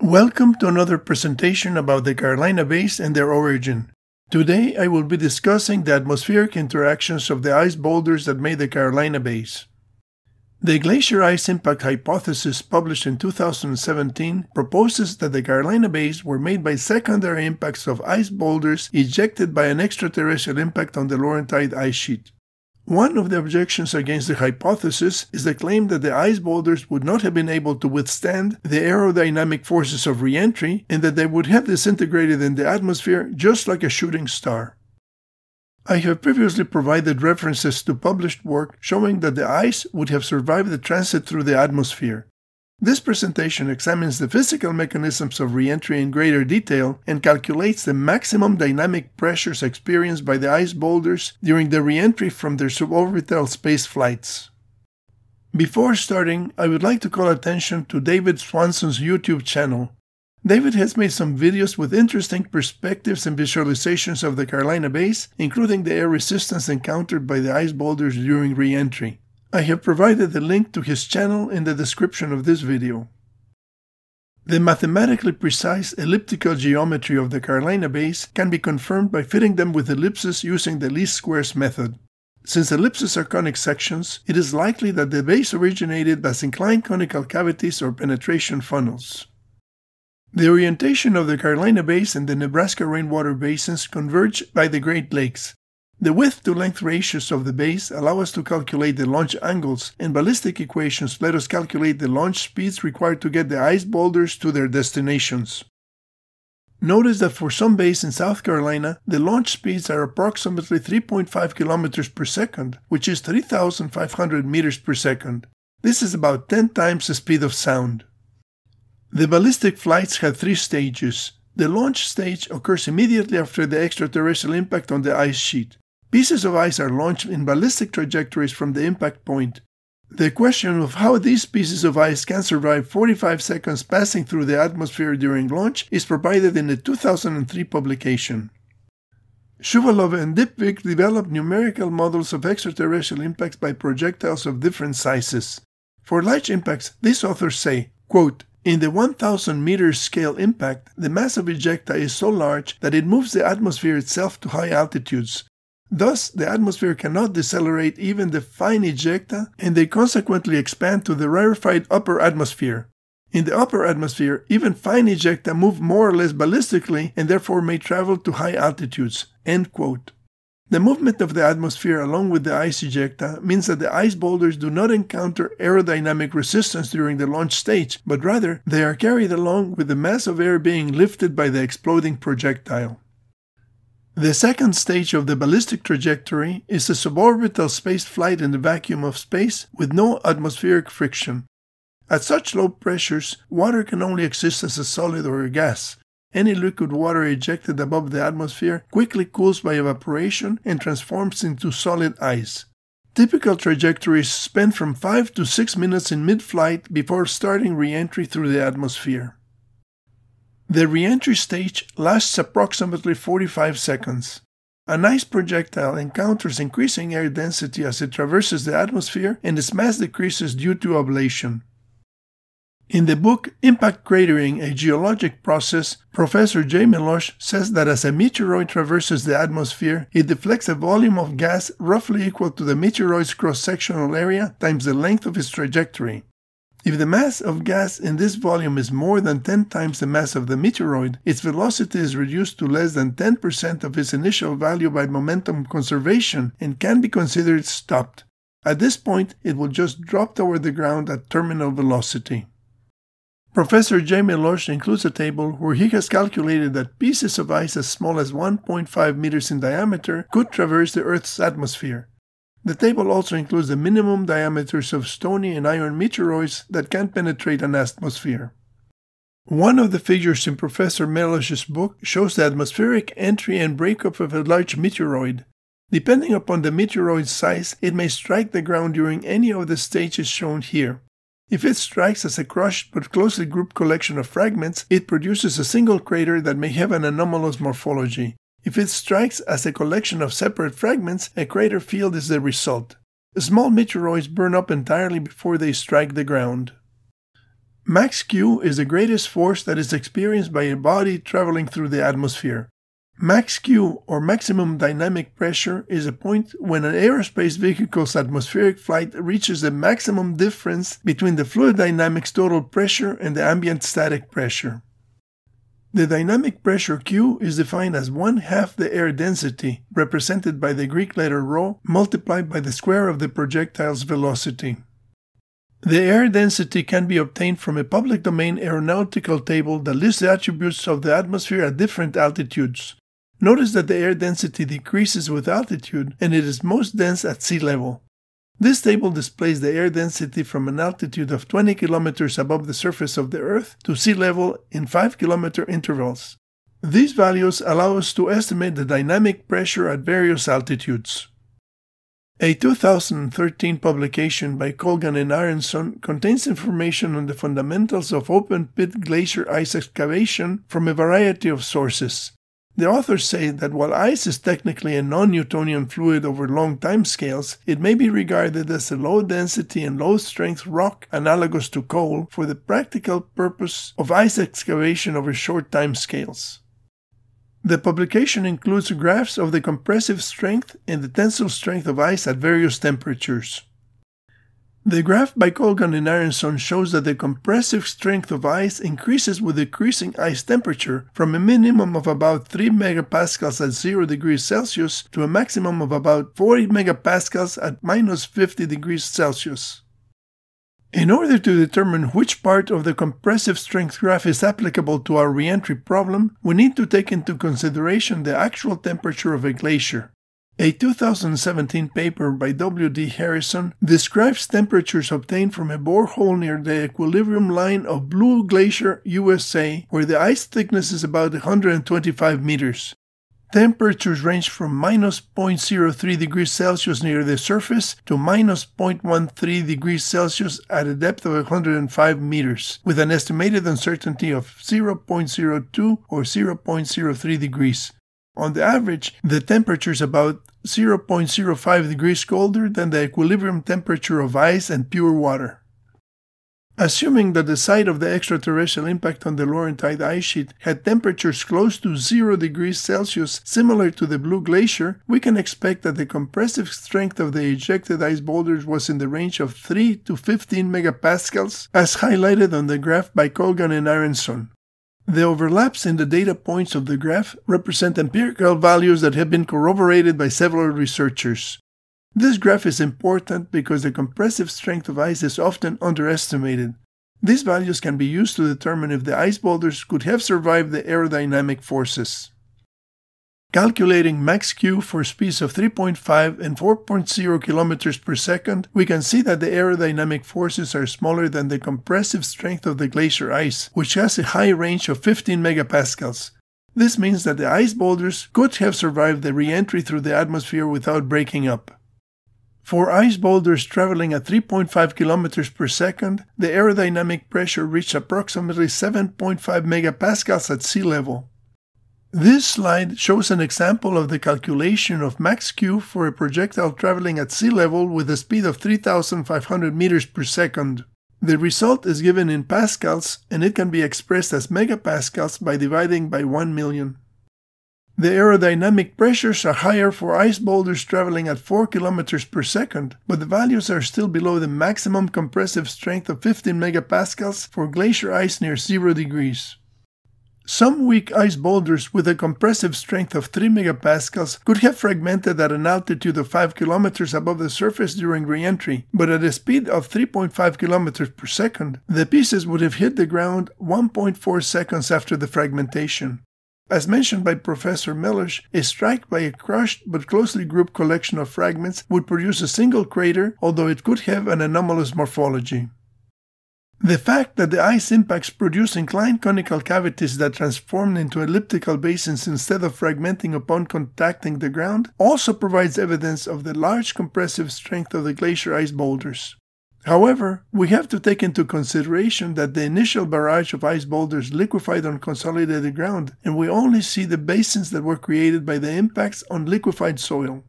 Welcome to another presentation about the Carolina Bays and their origin. Today I will be discussing the atmospheric interactions of the ice boulders that made the Carolina Bays. The glacier ice impact hypothesis published in 2017 proposes that the Carolina Bays were made by secondary impacts of ice boulders ejected by an extraterrestrial impact on the Laurentide ice sheet. One of the objections against the hypothesis is the claim that the ice boulders would not have been able to withstand the aerodynamic forces of reentry and that they would have disintegrated in the atmosphere just like a shooting star. I have previously provided references to published work showing that the ice would have survived the transit through the atmosphere. This presentation examines the physical mechanisms of reentry in greater detail and calculates the maximum dynamic pressures experienced by the ice boulders during the reentry from their suborbital space flights. Before starting, I would like to call attention to David Swanson's YouTube channel. David has made some videos with interesting perspectives and visualizations of the Carolina Bays, including the air resistance encountered by the ice boulders during reentry. I have provided the link to his channel in the description of this video. The mathematically precise elliptical geometry of the Carolina bays can be confirmed by fitting them with ellipses using the least squares method. Since ellipses are conic sections, it is likely that the bays originated as inclined conical cavities or penetration funnels. The orientation of the Carolina Bays and the Nebraska rainwater basins converge by the Great Lakes, the width to length ratios of the bays allow us to calculate the launch angles, and ballistic equations let us calculate the launch speeds required to get the ice boulders to their destinations. Notice that for some bays in South Carolina, the launch speeds are approximately 3.5 km per second, which is 3,500 meters per second. This is about 10 times the speed of sound. The ballistic flights had three stages. The launch stage occurs immediately after the extraterrestrial impact on the ice sheet. Pieces of ice are launched in ballistic trajectories from the impact point. The question of how these pieces of ice can survive 45 seconds passing through the atmosphere during launch is provided in the 2003 publication. Shuvalov and Dypvik developed numerical models of extraterrestrial impacts by projectiles of different sizes. For large impacts, these authors say, quote, in the 1000 meter scale impact, the mass of ejecta is so large that it moves the atmosphere itself to high altitudes, Thus, the atmosphere cannot decelerate even the fine ejecta, and they consequently expand to the rarefied upper atmosphere. In the upper atmosphere, even fine ejecta move more or less ballistically and therefore may travel to high altitudes. The movement of the atmosphere along with the ice ejecta means that the ice boulders do not encounter aerodynamic resistance during the launch stage, but rather they are carried along with the mass of air being lifted by the exploding projectile. The second stage of the ballistic trajectory is a suborbital space flight in the vacuum of space with no atmospheric friction. At such low pressures, water can only exist as a solid or a gas. Any liquid water ejected above the atmosphere quickly cools by evaporation and transforms into solid ice. Typical trajectories spend from 5 to 6 minutes in mid flight before starting re entry through the atmosphere. The reentry stage lasts approximately 45 seconds. An ice projectile encounters increasing air density as it traverses the atmosphere and its mass decreases due to ablation. In the book Impact Cratering, a Geologic Process, Professor J. Melosh says that as a meteoroid traverses the atmosphere, it deflects a volume of gas roughly equal to the meteoroid's cross sectional area times the length of its trajectory. If the mass of gas in this volume is more than 10 times the mass of the meteoroid, its velocity is reduced to less than 10% of its initial value by momentum conservation and can be considered stopped. At this point, it will just drop toward the ground at terminal velocity. Professor J. Melosh includes a table where he has calculated that pieces of ice as small as 1.5 meters in diameter could traverse the Earth's atmosphere. The table also includes the minimum diameters of stony and iron meteoroids that can penetrate an atmosphere. One of the figures in Professor Melosh's book shows the atmospheric entry and breakup of a large meteoroid. Depending upon the meteoroid's size, it may strike the ground during any of the stages shown here. If it strikes as a crushed but closely grouped collection of fragments, it produces a single crater that may have an anomalous morphology. If it strikes as a collection of separate fragments, a crater field is the result. Small meteoroids burn up entirely before they strike the ground. Max Q is the greatest force that is experienced by a body traveling through the atmosphere. Max Q, or maximum dynamic pressure, is a point when an aerospace vehicle's atmospheric flight reaches the maximum difference between the fluid dynamics total pressure and the ambient static pressure. The dynamic pressure Q is defined as one half the air density, represented by the Greek letter rho, multiplied by the square of the projectile's velocity. The air density can be obtained from a public domain aeronautical table that lists the attributes of the atmosphere at different altitudes. Notice that the air density decreases with altitude and it is most dense at sea level. This table displays the air density from an altitude of 20 kilometers above the surface of the Earth to sea level in 5 kilometer intervals. These values allow us to estimate the dynamic pressure at various altitudes. A 2013 publication by Colgan and Arenson contains information on the fundamentals of open pit glacier ice excavation from a variety of sources. The authors say that while ice is technically a non Newtonian fluid over long time scales, it may be regarded as a low density and low strength rock analogous to coal for the practical purpose of ice excavation over short time scales. The publication includes graphs of the compressive strength and the tensile strength of ice at various temperatures. The graph by Colgan and Arenson shows that the compressive strength of ice increases with decreasing ice temperature from a minimum of about 3 megapascals at 0 degrees Celsius to a maximum of about 40 megapascals at minus 50 degrees Celsius. In order to determine which part of the compressive strength graph is applicable to our reentry problem, we need to take into consideration the actual temperature of a glacier. A 2017 paper by W. D. Harrison describes temperatures obtained from a borehole near the equilibrium line of Blue Glacier, USA, where the ice thickness is about 125 meters. Temperatures range from minus 0.03 degrees Celsius near the surface to minus 0.13 degrees Celsius at a depth of 105 meters, with an estimated uncertainty of 0.02 or 0.03 degrees. On the average, the temperature is about 0.05 degrees colder than the equilibrium temperature of ice and pure water. Assuming that the site of the extraterrestrial impact on the Laurentide ice sheet had temperatures close to 0 degrees Celsius similar to the Blue Glacier, we can expect that the compressive strength of the ejected ice boulders was in the range of 3 to 15 megapascals, as highlighted on the graph by Colgan and Arenson. The overlaps in the data points of the graph represent empirical values that have been corroborated by several researchers. This graph is important because the compressive strength of ice is often underestimated. These values can be used to determine if the ice boulders could have survived the aerodynamic forces. Calculating max Q for speeds of 3.5 and 4.0 km per second, we can see that the aerodynamic forces are smaller than the compressive strength of the glacier ice, which has a high range of 15 megapascals. This means that the ice boulders could have survived the re-entry through the atmosphere without breaking up. For ice boulders traveling at 3.5 km per second, the aerodynamic pressure reached approximately 7.5 megapascals at sea level. This slide shows an example of the calculation of max Q for a projectile traveling at sea level with a speed of 3,500 meters per second. The result is given in pascals and it can be expressed as megapascals by dividing by 1 million. The aerodynamic pressures are higher for ice boulders traveling at 4 km per second, but the values are still below the maximum compressive strength of 15 megapascals for glacier ice near 0 degrees. Some weak ice boulders with a compressive strength of 3 megapascals could have fragmented at an altitude of 5 kilometers above the surface during reentry, but at a speed of 3.5 kilometers per second, the pieces would have hit the ground 1.4 seconds after the fragmentation. As mentioned by Professor Melosh, a strike by a crushed but closely grouped collection of fragments would produce a single crater, although it could have an anomalous morphology. The fact that the ice impacts produce inclined conical cavities that transform into elliptical basins instead of fragmenting upon contacting the ground also provides evidence of the large compressive strength of the glacier ice boulders. However, we have to take into consideration that the initial barrage of ice boulders liquefied on consolidated ground, and we only see the basins that were created by the impacts on liquefied soil.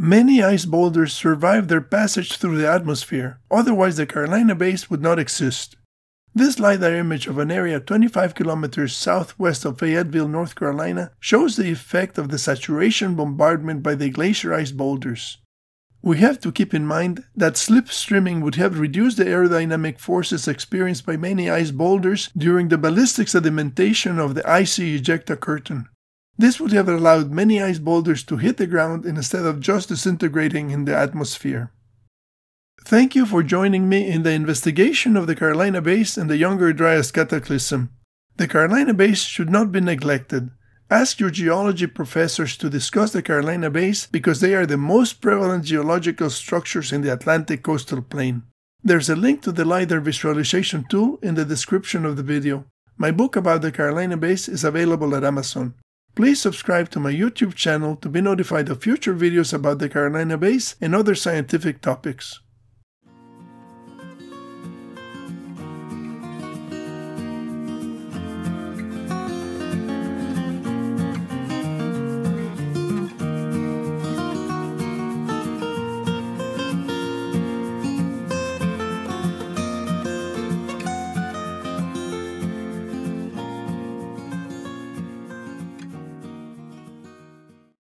Many ice boulders survive their passage through the atmosphere, otherwise, the Carolina Bays would not exist. This LiDAR image of an area 25 kilometers southwest of Fayetteville, North Carolina, shows the effect of the saturation bombardment by the glacier ice boulders. We have to keep in mind that slipstreaming would have reduced the aerodynamic forces experienced by many ice boulders during the ballistic sedimentation of the icy ejecta curtain. This would have allowed many ice boulders to hit the ground instead of just disintegrating in the atmosphere. Thank you for joining me in the investigation of the Carolina Bays and the Younger Dryas Cataclysm. The Carolina Bays should not be neglected. Ask your geology professors to discuss the Carolina Bays because they are the most prevalent geological structures in the Atlantic coastal plain. There's a link to the LiDAR visualization tool in the description of the video. My book about the Carolina Bays is available at Amazon. Please subscribe to my YouTube channel to be notified of future videos about the Carolina Bays and other scientific topics.